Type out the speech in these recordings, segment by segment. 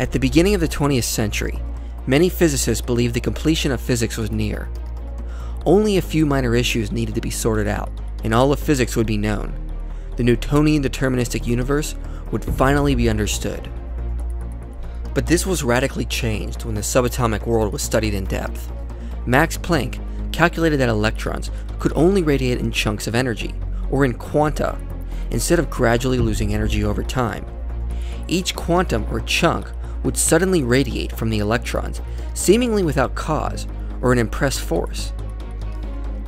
At the beginning of the 20th century, many physicists believed the completion of physics was near. Only a few minor issues needed to be sorted out, and all of physics would be known. The Newtonian deterministic universe would finally be understood. But this was radically changed when the subatomic world was studied in depth. Max Planck calculated that electrons could only radiate in chunks of energy, or in quanta, instead of gradually losing energy over time. Each quantum or chunk would suddenly radiate from the electrons, seemingly without cause or an impressed force.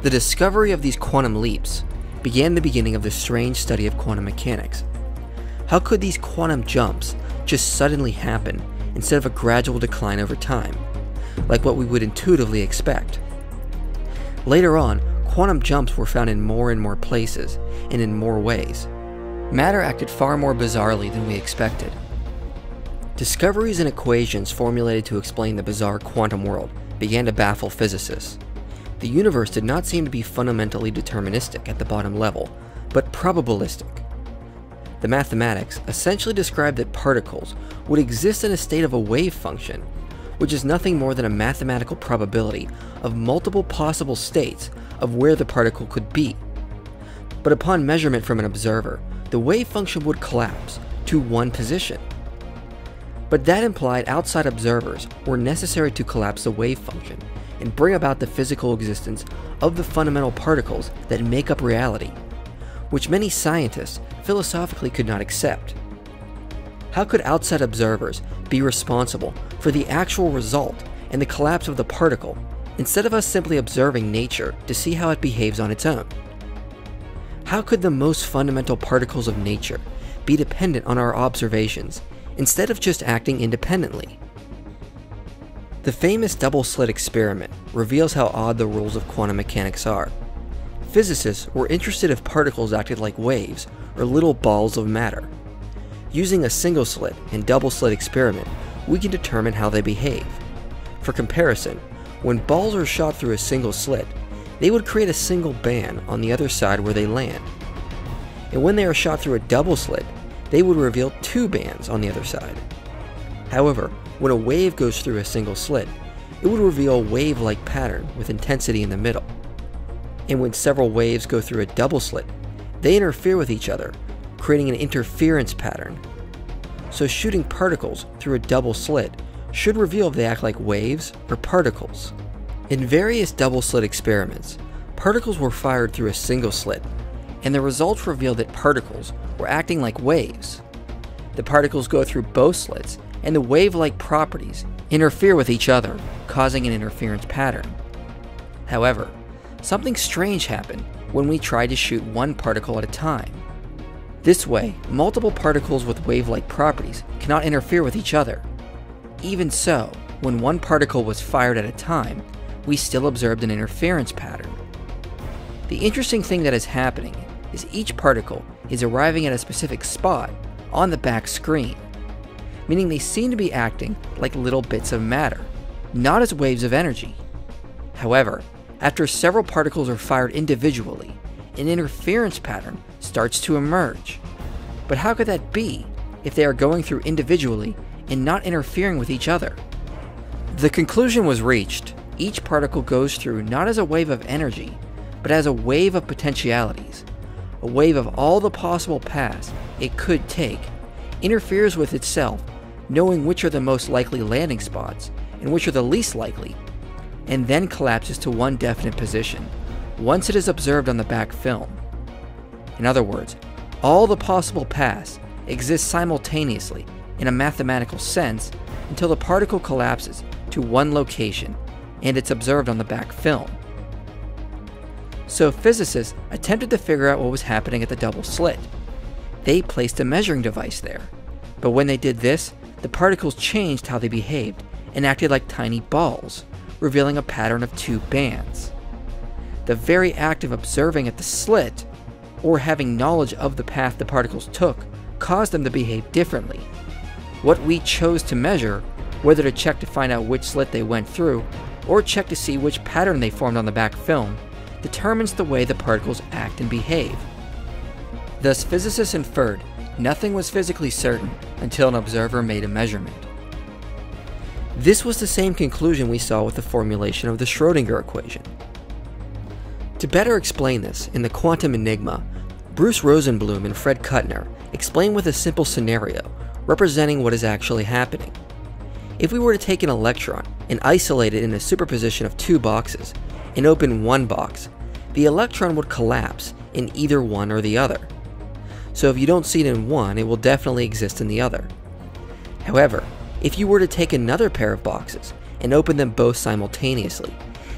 The discovery of these quantum leaps began the beginning of the strange study of quantum mechanics. How could these quantum jumps just suddenly happen instead of a gradual decline over time, like what we would intuitively expect? Later on, quantum jumps were found in more and more places, and in more ways. Matter acted far more bizarrely than we expected. Discoveries and equations formulated to explain the bizarre quantum world began to baffle physicists. The universe did not seem to be fundamentally deterministic at the bottom level, but probabilistic. The mathematics essentially described that particles would exist in a state of a wave function, which is nothing more than a mathematical probability of multiple possible states of where the particle could be. But upon measurement from an observer, the wave function would collapse to one position. But that implied outside observers were necessary to collapse the wave function and bring about the physical existence of the fundamental particles that make up reality, which many scientists philosophically could not accept. How could outside observers be responsible for the actual result and the collapse of the particle instead of us simply observing nature to see how it behaves on its own? How could the most fundamental particles of nature be dependent on our observations instead of just acting independently? The famous double slit experiment reveals how odd the rules of quantum mechanics are. Physicists were interested if particles acted like waves or little balls of matter. Using a single slit and double slit experiment, we can determine how they behave. For comparison, when balls are shot through a single slit, they would create a single band on the other side where they land. And when they are shot through a double slit, they would reveal two bands on the other side. However, when a wave goes through a single slit, it would reveal a wave-like pattern with intensity in the middle. And when several waves go through a double slit, they interfere with each other, creating an interference pattern. So shooting particles through a double slit should reveal if they act like waves or particles. In various double slit experiments, particles were fired through a single slit, and the results revealed that particles were acting like waves. The particles go through both slits, and the wave-like properties interfere with each other, causing an interference pattern. However, something strange happened when we tried to shoot one particle at a time. This way, multiple particles with wave-like properties cannot interfere with each other. Even so, when one particle was fired at a time, we still observed an interference pattern. The interesting thing that is happening is each particle is arriving at a specific spot on the back screen, meaning they seem to be acting like little bits of matter, not as waves of energy. However, after several particles are fired individually, an interference pattern starts to emerge. But how could that be if they are going through individually and not interfering with each other? The conclusion was reached. Each particle goes through not as a wave of energy, but as a wave of potentialities, a wave of all the possible paths it could take, interferes with itself, knowing which are the most likely landing spots and which are the least likely, and then collapses to one definite position once it is observed on the back film. In other words, all the possible paths exist simultaneously in a mathematical sense until the particle collapses to one location and it's observed on the back film. So physicists attempted to figure out what was happening at the double slit. They placed a measuring device there, but when they did this, the particles changed how they behaved and acted like tiny balls, revealing a pattern of two bands. The very act of observing at the slit, or having knowledge of the path the particles took, caused them to behave differently. What we chose to measure, whether to check to find out which slit they went through, or check to see which pattern they formed on the back film, determines the way the particles act and behave. Thus, physicists inferred nothing was physically certain until an observer made a measurement. This was the same conclusion we saw with the formulation of the Schrödinger equation. To better explain this, in the quantum enigma, Bruce Rosenblum and Fred Kuttner explain with a simple scenario representing what is actually happening. If we were to take an electron and isolate it in a superposition of two boxes and open one box, the electron would collapse in either one or the other. So if you don't see it in one, it will definitely exist in the other. However, if you were to take another pair of boxes and open them both simultaneously,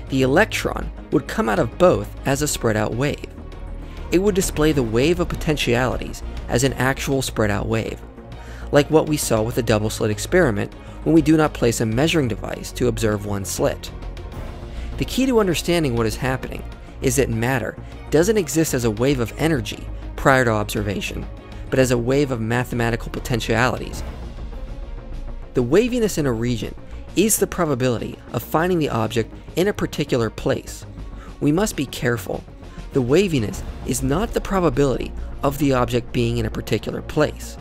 the electron would come out of both as a spread out wave. It would display the wave of potentialities as an actual spread out wave, like what we saw with the double slit experiment when we do not place a measuring device to observe one slit. The key to understanding what is happening is that matter doesn't exist as a wave of energy prior to observation, but as a wave of mathematical potentialities. The waviness in a region is the probability of finding the object in a particular place. We must be careful. The waviness is not the probability of the object being in a particular place.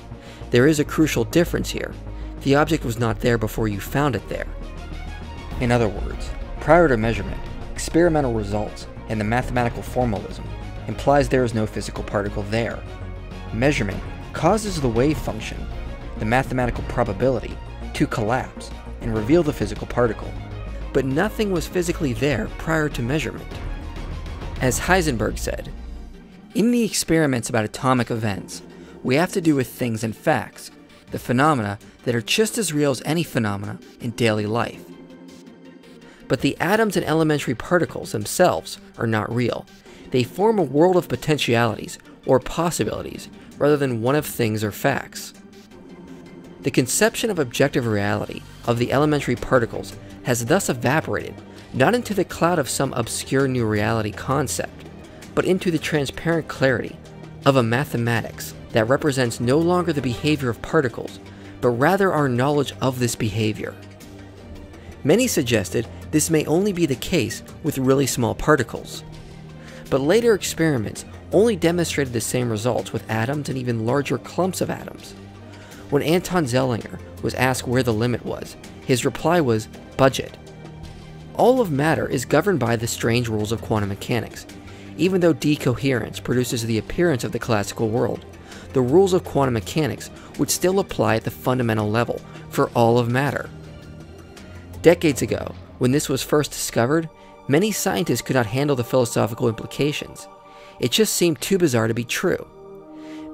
There is a crucial difference here. The object was not there before you found it there. In other words, prior to measurement, experimental results and the mathematical formalism implies there is no physical particle there. Measurement causes the wave function, the mathematical probability, to collapse and reveal the physical particle, but nothing was physically there prior to measurement. As Heisenberg said, in the experiments about atomic events, we have to do with things and facts, the phenomena that are just as real as any phenomena in daily life. But the atoms and elementary particles themselves are not real. They form a world of potentialities, or possibilities, rather than one of things or facts. The conception of objective reality of the elementary particles has thus evaporated, not into the cloud of some obscure new reality concept, but into the transparent clarity of a mathematics that represents no longer the behavior of particles, but rather our knowledge of this behavior. Many suggested this may only be the case with really small particles. But later experiments only demonstrated the same results with atoms and even larger clumps of atoms. When Anton Zeilinger was asked where the limit was, his reply was budget. All of matter is governed by the strange rules of quantum mechanics. Even though decoherence produces the appearance of the classical world, the rules of quantum mechanics would still apply at the fundamental level for all of matter. Decades ago, when this was first discovered, many scientists could not handle the philosophical implications. It just seemed too bizarre to be true.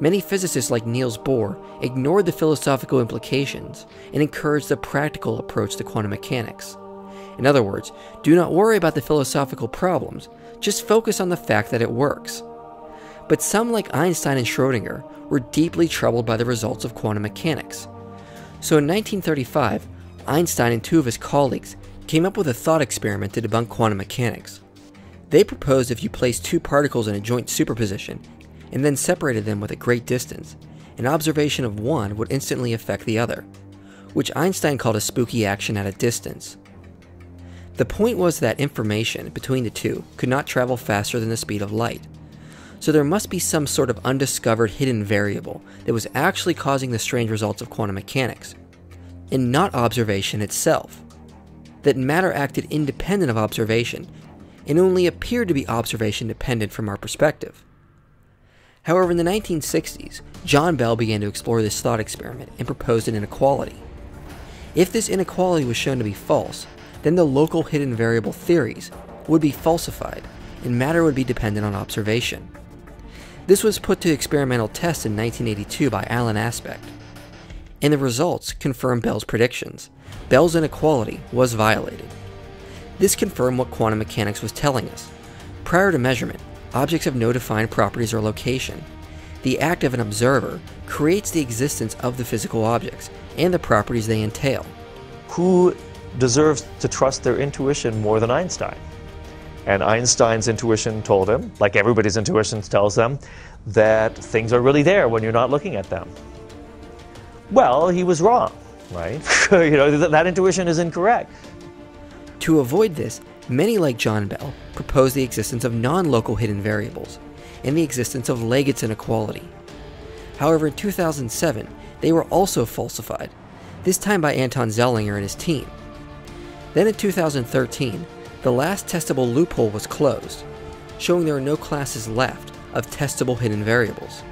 Many physicists like Niels Bohr ignored the philosophical implications and encouraged the practical approach to quantum mechanics. In other words, do not worry about the philosophical problems, just focus on the fact that it works. But some, like Einstein and Schrödinger, were deeply troubled by the results of quantum mechanics. So in 1935, Einstein and two of his colleagues came up with a thought experiment to debunk quantum mechanics. They proposed if you place two particles in a joint superposition and then separated them with a great distance, an observation of one would instantly affect the other, which Einstein called a spooky action at a distance. The point was that information between the two could not travel faster than the speed of light. So there must be some sort of undiscovered hidden variable that was actually causing the strange results of quantum mechanics, and not observation itself. That matter acted independent of observation and only appeared to be observation dependent from our perspective. However, in the 1960s, John Bell began to explore this thought experiment and proposed an inequality. If this inequality was shown to be false, then the local hidden variable theories would be falsified and matter would be dependent on observation. This was put to experimental test in 1982 by Alain Aspect, and the results confirmed Bell's predictions. Bell's inequality was violated. This confirmed what quantum mechanics was telling us. Prior to measurement, objects have no defined properties or location. The act of an observer creates the existence of the physical objects and the properties they entail. Who deserves to trust their intuition more than Einstein? And Einstein's intuition told him, like everybody's intuition tells them, that things are really there when you're not looking at them. Well, he was wrong, right? you know, that, that intuition is incorrect. To avoid this, many like John Bell proposed the existence of non-local hidden variables and the existence of Leggett's inequality. However, in 2007, they were also falsified, this time by Anton Zeilinger and his team. Then in 2013, the last testable loophole was closed, showing there are no classes left of testable hidden variables.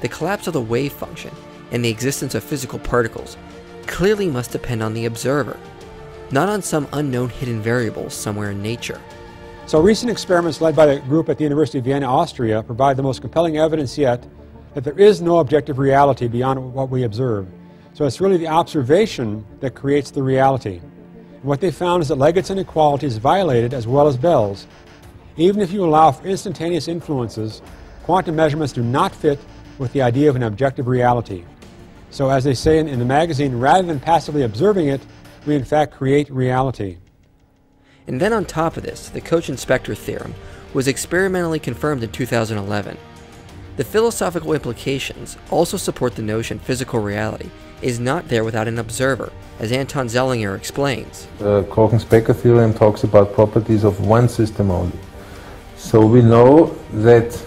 The collapse of the wave function and the existence of physical particles clearly must depend on the observer, not on some unknown hidden variable somewhere in nature. So recent experiments led by a group at the University of Vienna, Austria, provide the most compelling evidence yet that there is no objective reality beyond what we observe. So it's really the observation that creates the reality. What they found is that Leggett's inequality is violated as well as Bell's. Even if you allow for instantaneous influences, quantum measurements do not fit with the idea of an objective reality. So as they say in, in the magazine, rather than passively observing it, we in fact create reality. And then on top of this, the Kochen-Specker theorem was experimentally confirmed in 2011. The philosophical implications also support the notion physical reality is not there without an observer, as Anton Zeilinger explains. The Kochen-Specker theorem talks about properties of one system only. So we know that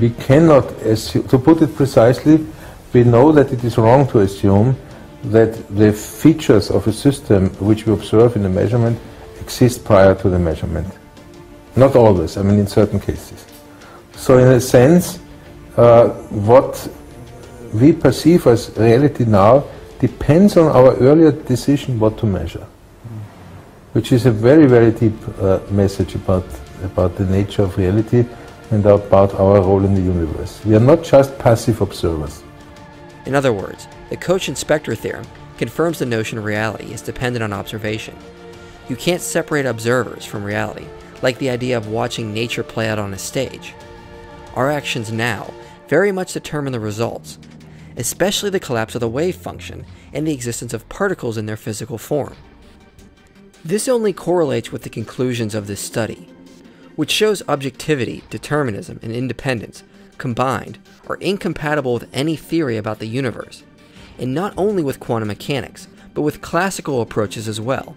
we cannot to put it precisely, we know that it is wrong to assume that the features of a system which we observe in a measurement exist prior to the measurement. Not always, I mean in certain cases. So in a sense, uh, what we perceive as reality now depends on our earlier decision what to measure, which is a very, very deep uh, message about, about the nature of reality and about our role in the universe. We are not just passive observers. In other words, the Kochen-Specker theorem confirms the notion reality is dependent on observation. You can't separate observers from reality, like the idea of watching nature play out on a stage. Our actions now very much determine the results, especially the collapse of the wave function and the existence of particles in their physical form. This only correlates with the conclusions of this study, which shows objectivity, determinism, and independence combined are incompatible with any theory about the universe, and not only with quantum mechanics, but with classical approaches as well.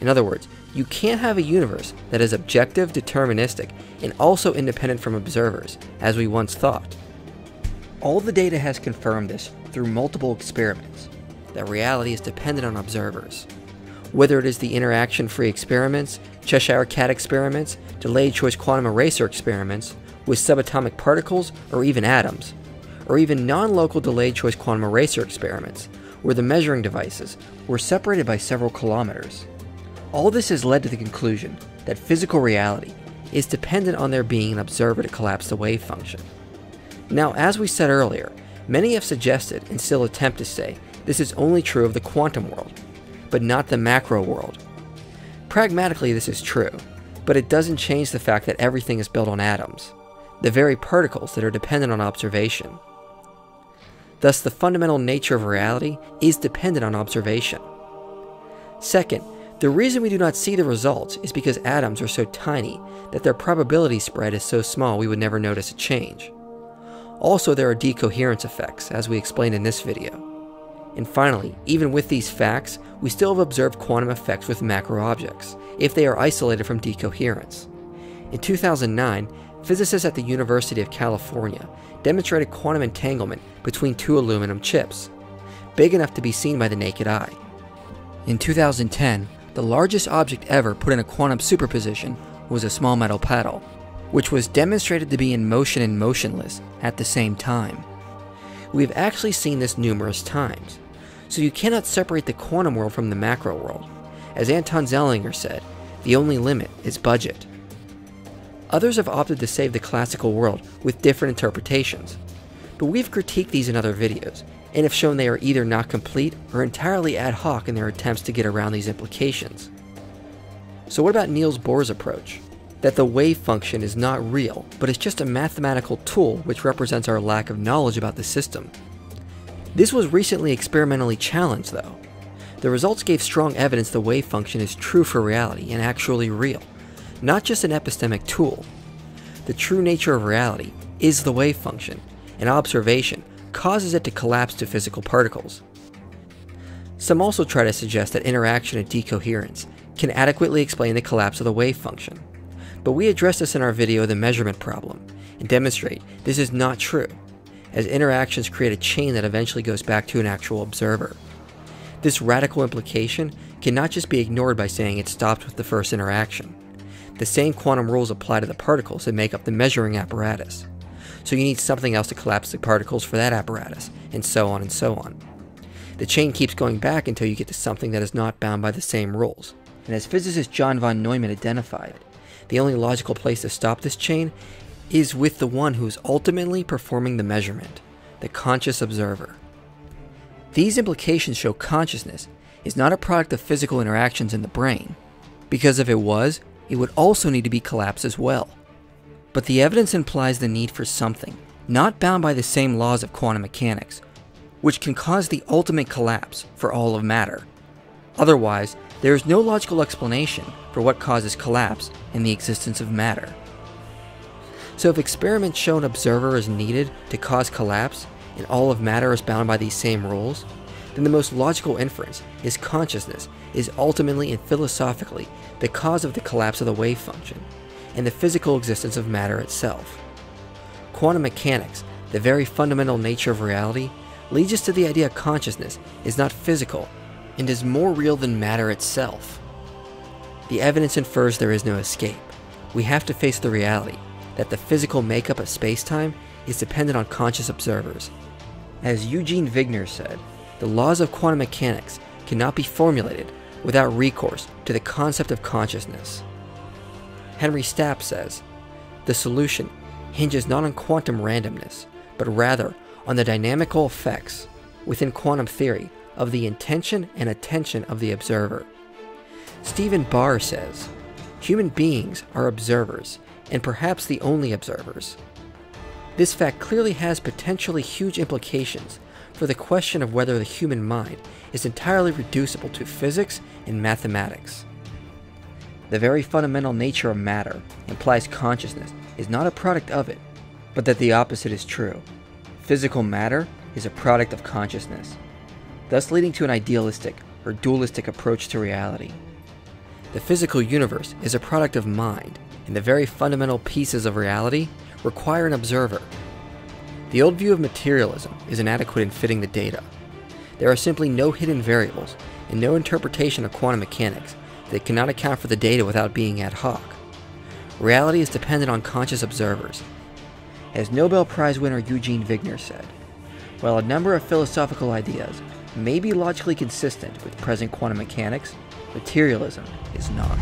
In other words, you can't have a universe that is objective, deterministic, and also independent from observers, as we once thought. All the data has confirmed this through multiple experiments, that reality is dependent on observers. Whether it is the interaction free experiments, Cheshire Cat experiments, delayed choice quantum eraser experiments, with subatomic particles or even atoms, or even non local delayed choice quantum eraser experiments, where the measuring devices were separated by several kilometers. All this has led to the conclusion that physical reality is dependent on there being an observer to collapse the wave function. Now, as we said earlier, many have suggested and still attempt to say this is only true of the quantum world, but not the macro world. Pragmatically, this is true, but it doesn't change the fact that everything is built on atoms, the very particles that are dependent on observation. Thus, the fundamental nature of reality is dependent on observation. Second, the reason we do not see the results is because atoms are so tiny that their probability spread is so small we would never notice a change. Also, there are decoherence effects, as we explained in this video. And finally, even with these facts, we still have observed quantum effects with macro objects, if they are isolated from decoherence. In 2009, physicists at the University of California demonstrated quantum entanglement between two aluminum chips, big enough to be seen by the naked eye. In 2010, the largest object ever put in a quantum superposition was a small metal paddle, which was demonstrated to be in motion and motionless at the same time. We've actually seen this numerous times, so you cannot separate the quantum world from the macro world. As Anton Zeilinger said, the only limit is budget. Others have opted to save the classical world with different interpretations, but we've critiqued these in other videos and have shown they are either not complete or entirely ad hoc in their attempts to get around these implications. So, what about Niels Bohr's approach? That the wave function is not real, but is just a mathematical tool which represents our lack of knowledge about the system. This was recently experimentally challenged, though. The results gave strong evidence the wave function is true for reality and actually real, not just an epistemic tool. The true nature of reality is the wave function, and observation causes it to collapse to physical particles. Some also try to suggest that interaction and decoherence can adequately explain the collapse of the wave function. But we address this in our video The Measurement Problem and demonstrate this is not true, as interactions create a chain that eventually goes back to an actual observer. This radical implication cannot just be ignored by saying it stops with the first interaction. The same quantum rules apply to the particles that make up the measuring apparatus. So you need something else to collapse the particles for that apparatus, and so on and so on. The chain keeps going back until you get to something that is not bound by the same rules. And as physicist John von Neumann identified, the only logical place to stop this chain is with the one who is ultimately performing the measurement, the conscious observer. These implications show consciousness is not a product of physical interactions in the brain, because if it was, it would also need to be collapsed as well. But the evidence implies the need for something, not bound by the same laws of quantum mechanics, which can cause the ultimate collapse for all of matter. Otherwise, there is no logical explanation for what causes collapse in the existence of matter. So if experiments show an observer is needed to cause collapse, and all of matter is bound by these same rules, then the most logical inference is consciousness is ultimately and philosophically the cause of the collapse of the wave function, and the physical existence of matter itself. Quantum mechanics, the very fundamental nature of reality, leads us to the idea consciousness is not physical and is more real than matter itself. The evidence infers there is no escape. We have to face the reality that the physical makeup of spacetime is dependent on conscious observers. As Eugene Wigner said, the laws of quantum mechanics cannot be formulated without recourse to the concept of consciousness. Henry Stapp says, the solution hinges not on quantum randomness, but rather on the dynamical effects within quantum theory of the intention and attention of the observer. Stephen Barr says, human beings are observers, and perhaps the only observers. This fact clearly has potentially huge implications for the question of whether the human mind is entirely reducible to physics and mathematics. The very fundamental nature of matter implies consciousness is not a product of it, but that the opposite is true. Physical matter is a product of consciousness, thus leading to an idealistic or dualistic approach to reality. The physical universe is a product of mind, and the very fundamental pieces of reality require an observer. The old view of materialism is inadequate in fitting the data. There are simply no hidden variables and no interpretation of quantum mechanics that cannot account for the data without being ad hoc. Reality is dependent on conscious observers, as Nobel Prize winner Eugene Wigner said, while a number of philosophical ideas may be logically consistent with present quantum mechanics, materialism is not.